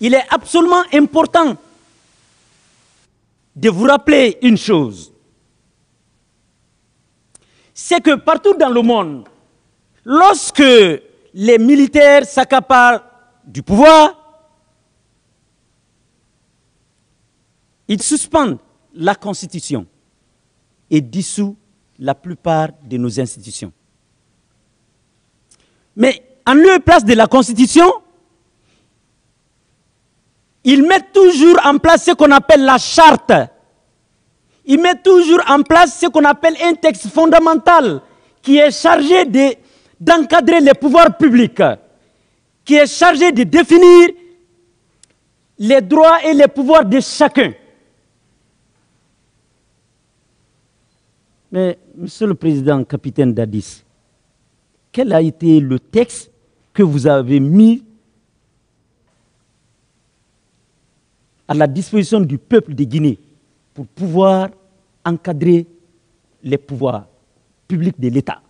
il est absolument important de vous rappeler une chose. C'est que partout dans le monde, lorsque les militaires s'accaparent du pouvoir, ils suspendent la Constitution et dissouent la plupart de nos institutions. Mais en lieu et place de la Constitution, ils mettent toujours en place ce qu'on appelle la charte. Ils mettent toujours en place ce qu'on appelle un texte fondamental qui est chargé d'encadrer les pouvoirs publics, qui est chargé de définir les droits et les pouvoirs de chacun. Mais, Monsieur le Président, capitaine Dadis, quel a été le texte que vous avez mis à la disposition du peuple de Guinée pour pouvoir encadrer les pouvoirs publics de l'État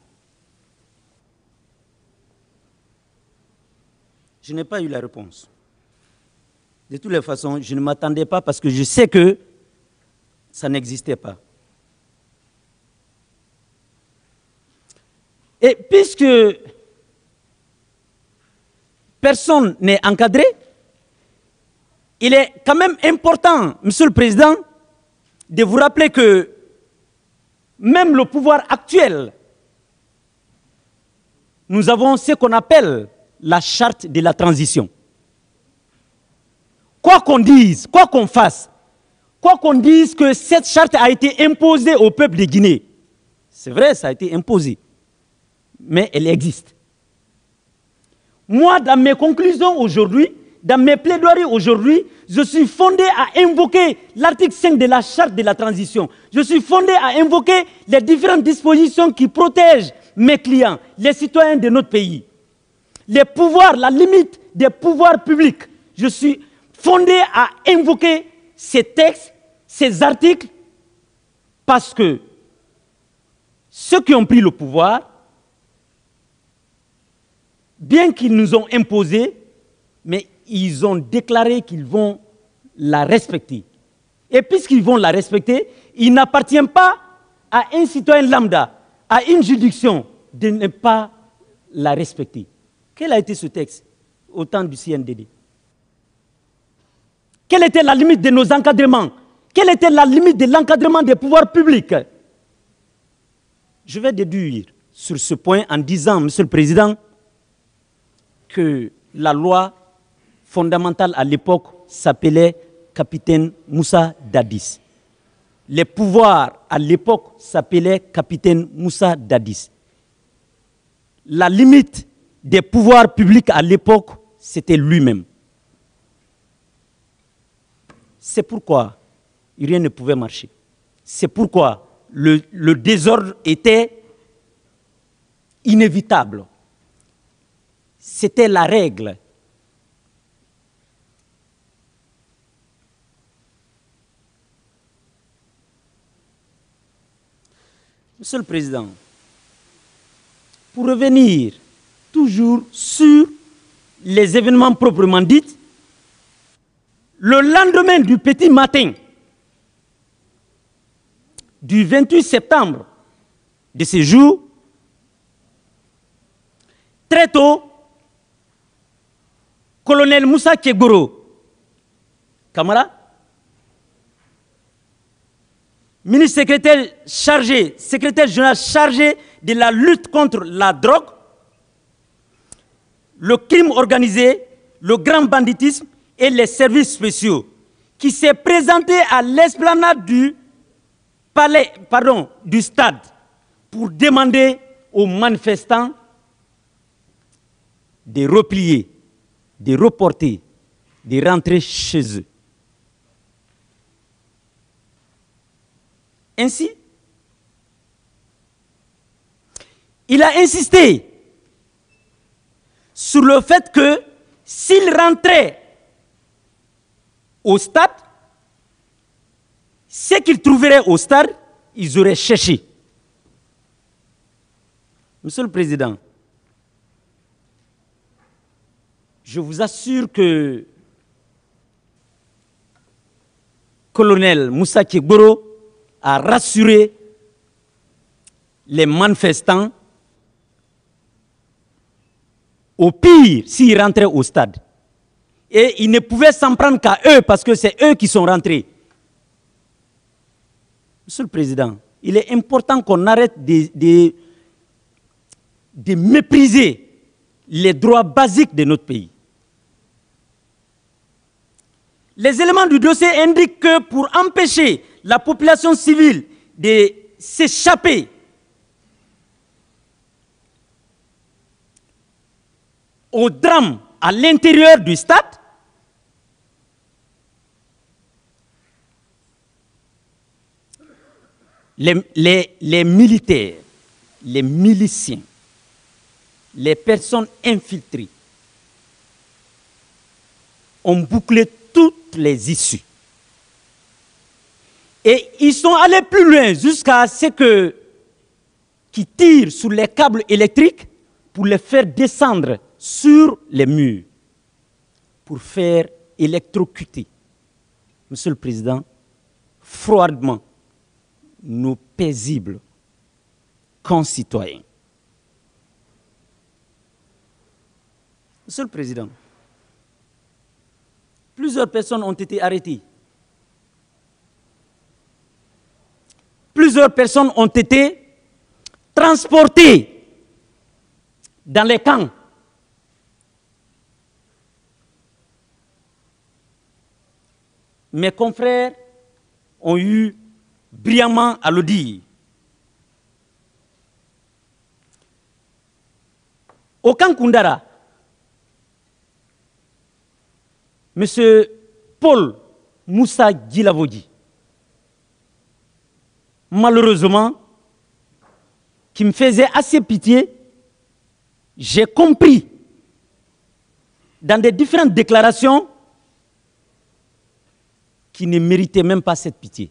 Je n'ai pas eu la réponse. De toutes les façons, je ne m'attendais pas parce que je sais que ça n'existait pas. Et puisque personne n'est encadré, il est quand même important, Monsieur le Président, de vous rappeler que même le pouvoir actuel, nous avons ce qu'on appelle la charte de la transition. Quoi qu'on dise, quoi qu'on fasse, quoi qu'on dise que cette charte a été imposée au peuple de Guinée, c'est vrai, ça a été imposé, mais elle existe. Moi, dans mes conclusions aujourd'hui, dans mes plaidoiries aujourd'hui, je suis fondé à invoquer l'article 5 de la charte de la transition. Je suis fondé à invoquer les différentes dispositions qui protègent mes clients, les citoyens de notre pays. Les pouvoirs, la limite des pouvoirs publics. Je suis fondé à invoquer ces textes, ces articles, parce que ceux qui ont pris le pouvoir, bien qu'ils nous ont imposé, ils ont déclaré qu'ils vont la respecter. Et puisqu'ils vont la respecter, il n'appartient pas à un citoyen lambda, à une juridiction, de ne pas la respecter. Quel a été ce texte au temps du CNDD Quelle était la limite de nos encadrements? Quelle était la limite de l'encadrement des pouvoirs publics? Je vais déduire sur ce point en disant, Monsieur le Président, que la loi fondamentale à l'époque s'appelait capitaine Moussa Dadis. Les pouvoirs à l'époque s'appelaient capitaine Moussa Dadis. La limite des pouvoirs publics à l'époque, c'était lui-même. C'est pourquoi rien ne pouvait marcher. C'est pourquoi le, le désordre était inévitable. C'était la règle. Monsieur le Président, pour revenir toujours sur les événements proprement dits, le lendemain du petit matin du 28 septembre de ce jour, très tôt, colonel Moussa Kegoro, camarade, ministre secrétaire chargé, secrétaire général chargé de la lutte contre la drogue, le crime organisé, le grand banditisme et les services spéciaux, qui s'est présenté à l'esplanade du palais, pardon, du stade, pour demander aux manifestants de replier, de reporter, de rentrer chez eux. Ainsi, il a insisté sur le fait que s'il rentrait au stade, ce qu'ils trouveraient au stade, ils auraient cherché. Monsieur le Président, je vous assure que colonel Moussa Kigboro a rassuré les manifestants au pire s'ils rentraient au stade. Et ils ne pouvaient s'en prendre qu'à eux parce que c'est eux qui sont rentrés. Monsieur le Président, il est important qu'on arrête de, mépriser les droits basiques de notre pays. Les éléments du dossier indiquent que pour empêcher la population civile de s'échapper au drame à l'intérieur du stade, les, militaires, les miliciens, les personnes infiltrées ont bouclé toutes les issues. Et ils sont allés plus loin jusqu'à ce que qui tirent sur les câbles électriques pour les faire descendre sur les murs pour faire électrocuter, Monsieur le Président, froidement, nos paisibles concitoyens. Monsieur le Président, plusieurs personnes ont été arrêtées. Plusieurs personnes ont été transportées dans les camps. Mes confrères ont eu brillamment à le dire. Au camp Kundara, M. Paul Moussa Djilavodi, malheureusement, qui me faisait assez pitié, j'ai compris dans des différentes déclarations qu'il ne méritait même pas cette pitié.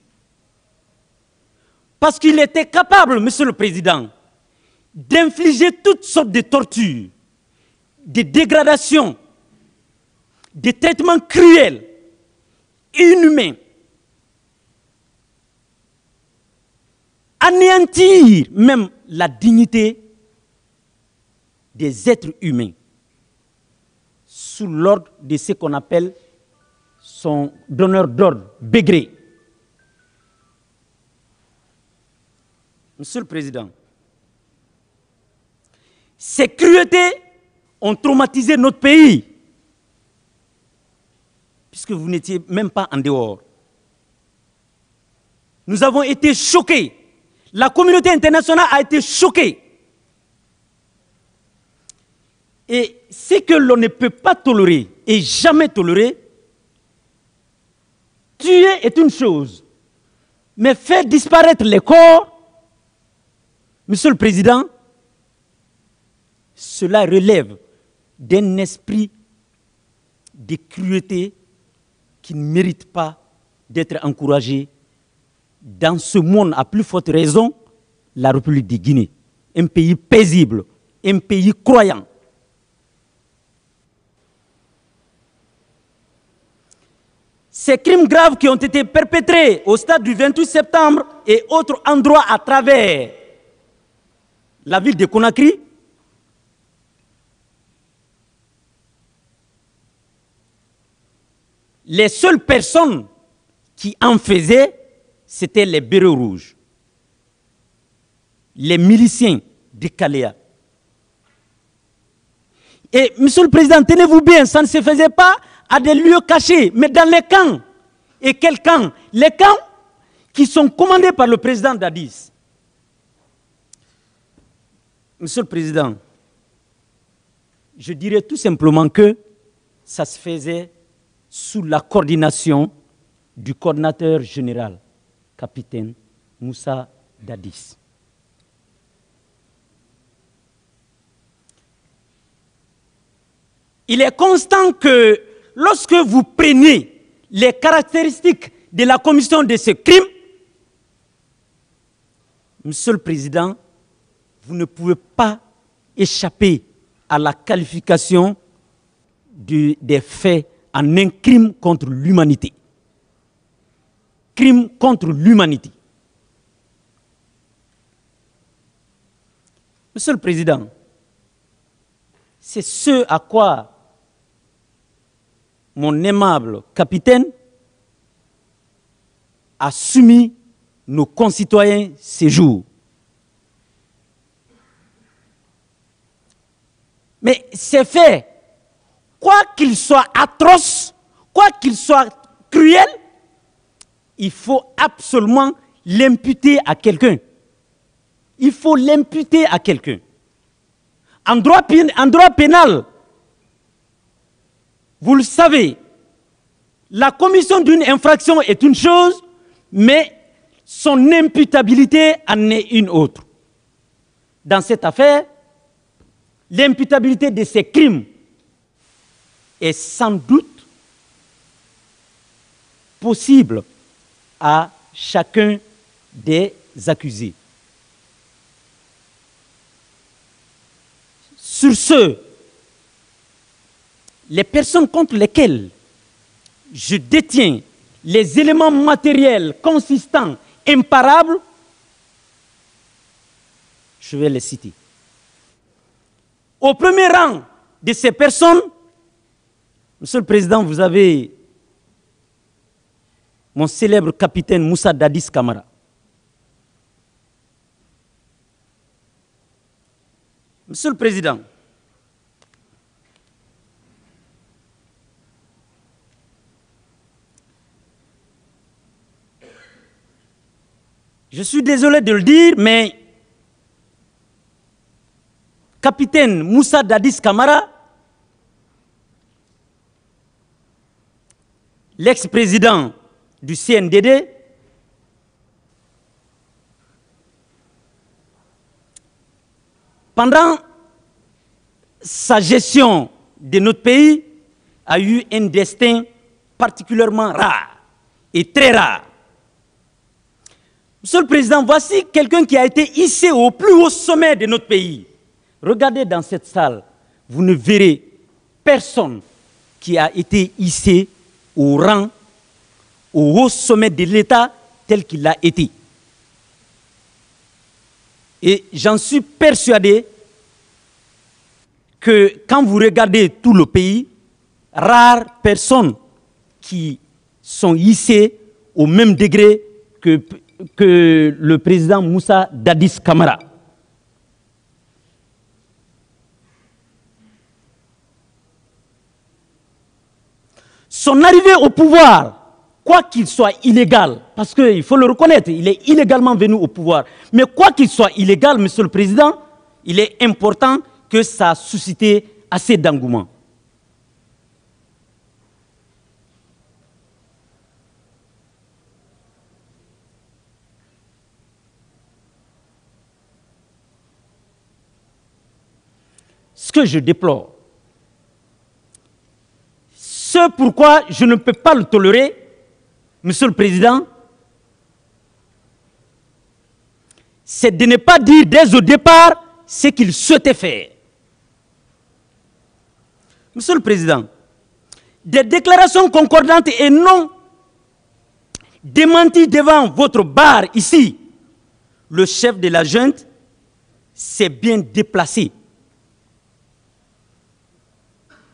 Parce qu'il était capable, Monsieur le Président, d'infliger toutes sortes de tortures, de dégradations, des traitements cruels, inhumains, anéantir même la dignité des êtres humains sous l'ordre de ce qu'on appelle son donneur d'ordre, Bégré. Monsieur le Président, ces cruautés ont traumatisé notre pays, puisque vous n'étiez même pas en dehors. Nous avons été choqués. La communauté internationale a été choquée. Et ce que l'on ne peut pas tolérer et jamais tolérer, tuer est une chose, mais faire disparaître les corps, Monsieur le Président, cela relève d'un esprit de cruauté qui ne mérite pas d'être encouragé dans ce monde, à plus forte raison, la République de Guinée, un pays paisible, un pays croyant. Ces crimes graves qui ont été perpétrés au stade du 28 septembre et autres endroits à travers la ville de Conakry, les seules personnes qui en faisaient, c'étaient les bérets rouges, les miliciens de Caléa. Et, Monsieur le Président, tenez-vous bien, ça ne se faisait pas à des lieux cachés, mais dans les camps. Et quels camps? Les camps qui sont commandés par le président Dadis. Monsieur le Président, je dirais tout simplement que ça se faisait sous la coordination du coordinateur général, capitaine Moussa Dadis. Il est constant que lorsque vous prenez les caractéristiques de la commission de ce crime, Monsieur le Président, vous ne pouvez pas échapper à la qualification des faits en un crime contre l'humanité. Crime contre l'humanité. Monsieur le Président, c'est ce à quoi mon aimable capitaine a soumis nos concitoyens ces jours. Mais c'est fait, quoi qu'il soit atroce, quoi qu'il soit cruel, il faut absolument l'imputer à quelqu'un. Il faut l'imputer à quelqu'un. En droit, pénal, vous le savez, la commission d'une infraction est une chose, mais son imputabilité en est une autre. Dans cette affaire, l'imputabilité de ces crimes est sans doute possible à chacun des accusés. Sur ce, les personnes contre lesquelles je détiens les éléments matériels consistants, imparables, je vais les citer. Au premier rang de ces personnes, Monsieur le Président, vous avez mon célèbre capitaine Moussa Dadis Kamara. Monsieur le Président, je suis désolé de le dire, mais capitaine Moussa Dadis Kamara, l'ex-président du CNDD, pendant sa gestion de notre pays, a eu un destin particulièrement rare et très rare. Monsieur le Président, voici quelqu'un qui a été hissé au plus haut sommet de notre pays. Regardez dans cette salle, vous ne verrez personne qui a été hissé au rang, au haut sommet de l'État tel qu'il l'a été. Et j'en suis persuadé que quand vous regardez tout le pays, rares personnes qui sont hissées au même degré que, que le président Moussa Dadis Kamara. Son arrivée au pouvoir, quoi qu'il soit illégal, parce qu'il faut le reconnaître, il est illégalement venu au pouvoir, mais quoi qu'il soit illégal, Monsieur le Président, il est important que ça a suscité assez d'engouement. Ce que je déplore, ce pourquoi je ne peux pas le tolérer, Monsieur le Président, c'est de ne pas dire dès au départ ce qu'il souhaitait faire. Monsieur le Président, des déclarations concordantes et non démenties devant votre bar ici, le chef de la junte s'est bien déplacé.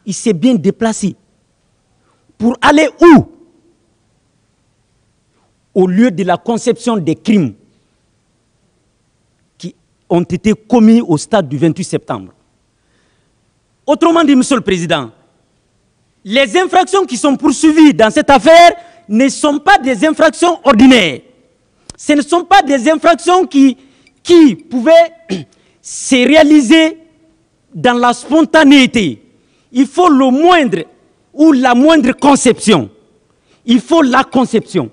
Il s'est bien déplacé. Pour aller où? Au lieu de la conception des crimes qui ont été commis au stade du 28 septembre. Autrement dit, Monsieur le Président, les infractions qui sont poursuivies dans cette affaire ne sont pas des infractions ordinaires. Ce ne sont pas des infractions qui, qui pouvaient se réaliser dans la spontanéité. Il faut le moindre ou la moindre conception. Il faut la conception.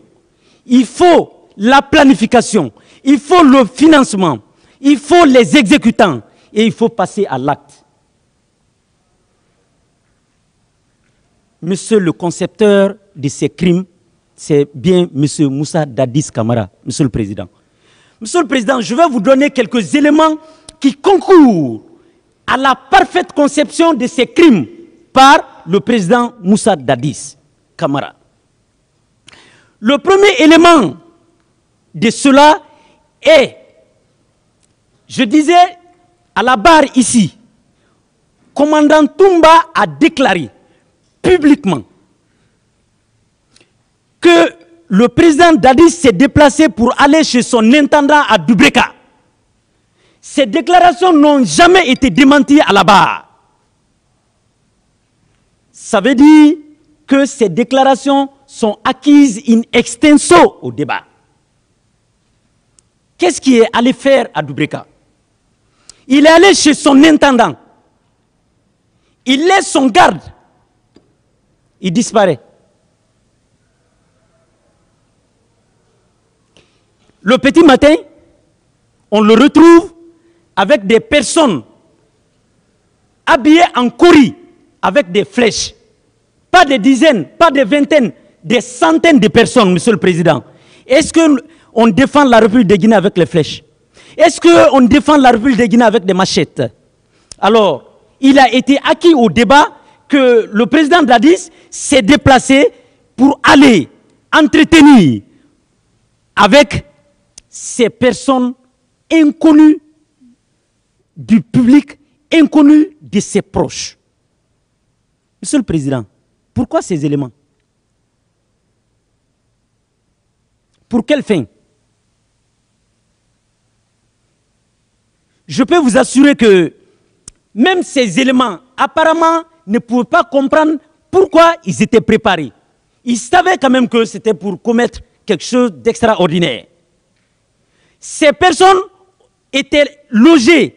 Il faut la planification. Il faut le financement. Il faut les exécutants. Et il faut passer à l'acte. Monsieur le concepteur de ces crimes, c'est bien Monsieur Moussa Dadis Kamara, Monsieur le Président. Monsieur le Président, je vais vous donner quelques éléments qui concourent à la parfaite conception de ces crimes par le président Moussa Dadis Kamara. Le premier élément de cela est, je disais à la barre ici, commandant Toumba a déclaré publiquement que le président Dadis s'est déplacé pour aller chez son intendant à Dubreka. Ces déclarations n'ont jamais été démenties à la barre. Ça veut dire que ces déclarations sont acquises in extenso au débat. Qu'est-ce qu'il est allé faire à Dubreka Il est allé chez son intendant. Il laisse son garde. Il disparaît. Le petit matin, on le retrouve avec des personnes habillées en courri, avec des flèches. Pas des dizaines, pas des vingtaines, des centaines de personnes, Monsieur le Président. Est-ce qu'on défend la République de Guinée avec les flèches? Est-ce qu'on défend la République de Guinée avec des machettes? Alors, il a été acquis au débat que le président Dadis s'est déplacé pour aller entretenir avec ces personnes inconnues du public, inconnues de ses proches. Monsieur le Président, pourquoi ces éléments? Pour quelle fin? Je peux vous assurer que même ces éléments, apparemment, ne pouvaient pas comprendre pourquoi ils étaient préparés. Ils savaient quand même que c'était pour commettre quelque chose d'extraordinaire. Ces personnes étaient logées,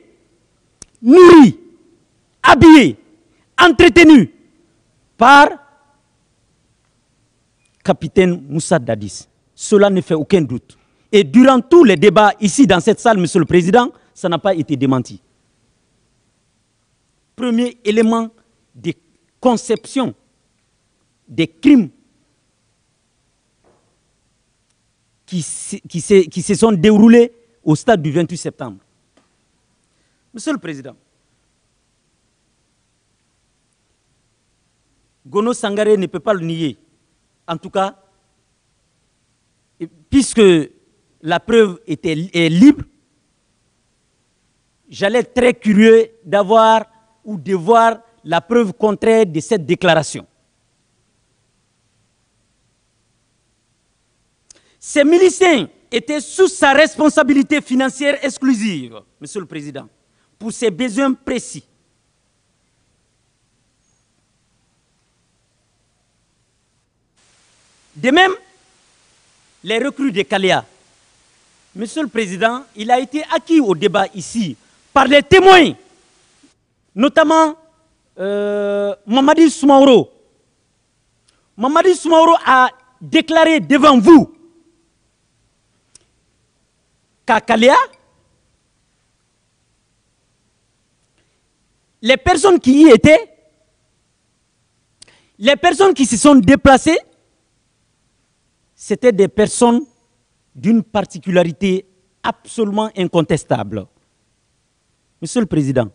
nourries, habillées, entretenues par capitaine Moussa Dadis. Cela ne fait aucun doute. Et durant tous les débats ici dans cette salle, Monsieur le Président, ça n'a pas été démenti. Premier élément de conception des crimes qui, se sont déroulés au stade du 28 septembre. Monsieur le Président, Gono Sangaré ne peut pas le nier. En tout cas, puisque la preuve était libre, j'allais être très curieux d'avoir ou de voir la preuve contraire de cette déclaration. Ces miliciens étaient sous sa responsabilité financière exclusive, Monsieur le Président, pour ses besoins précis. De même, les recrues de Kalia. Monsieur le Président, il a été acquis au débat ici par les témoins, notamment euh, Mamadi Soumaoro. Mamadi Soumaoro a déclaré devant vous Kakalia, les personnes qui y étaient, les personnes qui se sont déplacées, c'était des personnes d'une particularité absolument incontestable. Monsieur le Président,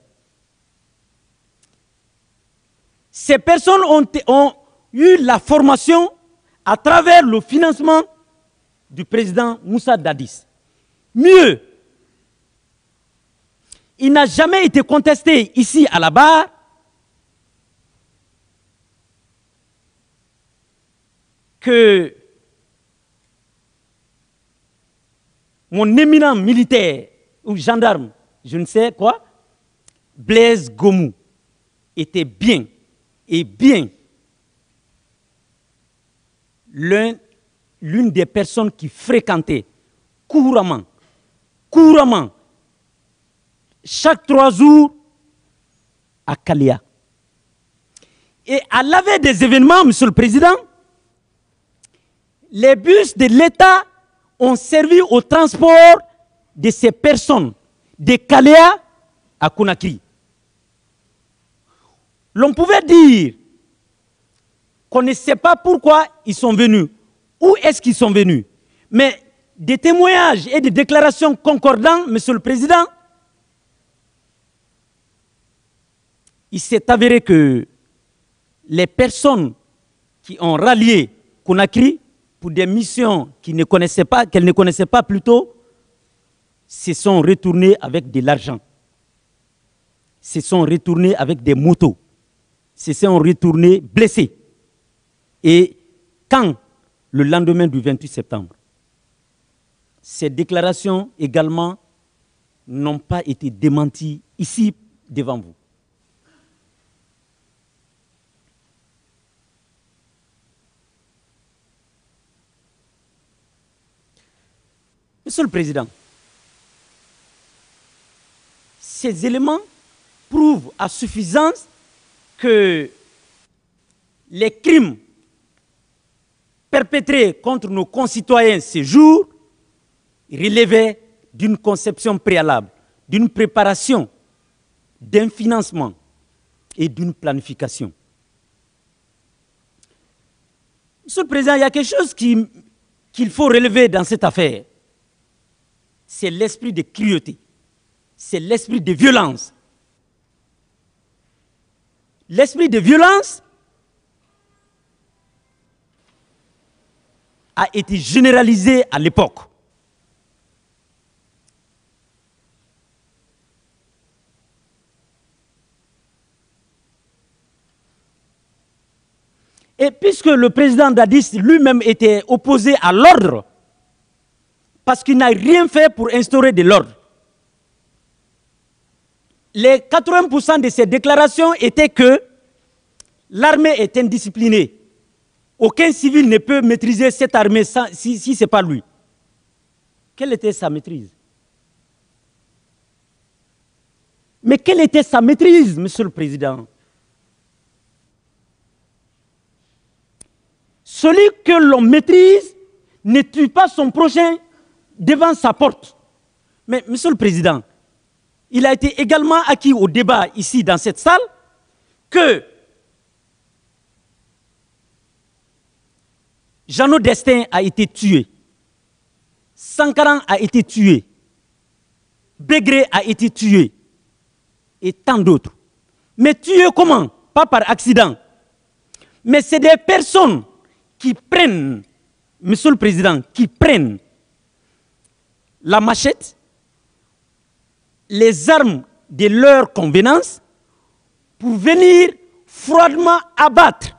ces personnes ont, eu la formation à travers le financement du président Moussa Dadis. Mieux, il n'a jamais été contesté ici à la barre que mon éminent militaire ou gendarme, je ne sais quoi, Blaise Gomou, était bien et bien l'une des personnes qui fréquentait couramment couramment, chaque trois jours, à Kalia. Et à la des événements, Monsieur le Président, les bus de l'État ont servi au transport de ces personnes de Kalia à Conakry. L'on pouvait dire qu'on ne sait pas pourquoi ils sont venus, où est-ce qu'ils sont venus. Mais des témoignages et des déclarations concordants, Monsieur le Président, il s'est avéré que les personnes qui ont rallié Conakry pour des missions qu'elles ne connaissaient pas, qu'elles ne connaissaient pas plutôt, se sont retournées avec de l'argent, se sont retournées avec des motos, se sont retournées blessées. Et quand, le lendemain du 28 septembre, ces déclarations également n'ont pas été démenties ici devant vous. Monsieur le Président, ces éléments prouvent à suffisance que les crimes perpétrés contre nos concitoyens ces jours relevaient d'une conception préalable, d'une préparation, d'un financement et d'une planification. Monsieur le Président, il y a quelque chose qu'il faut relever dans cette affaire c'est l'esprit de cruauté, c'est l'esprit de violence. L'esprit de violence a été généralisé à l'époque. Et puisque le président Dadis lui-même était opposé à l'ordre, parce qu'il n'a rien fait pour instaurer de l'ordre. Les 80% de ses déclarations étaient que l'armée est indisciplinée. Aucun civil ne peut maîtriser cette armée si, si ce n'est pas lui. Quelle était sa maîtrise? Mais quelle était sa maîtrise, Monsieur le Président? Celui que l'on maîtrise ne tue pas son prochain devant sa porte. Mais, Monsieur le Président, il a été également acquis au débat ici dans cette salle que Jeannot Destin a été tué, Sankaran a été tué, Begré a été tué, et tant d'autres. Mais tué comment? Pas par accident. Mais c'est des personnes qui prennent, Monsieur le Président, qui prennent la machette, les armes de leur convenance pour venir froidement abattre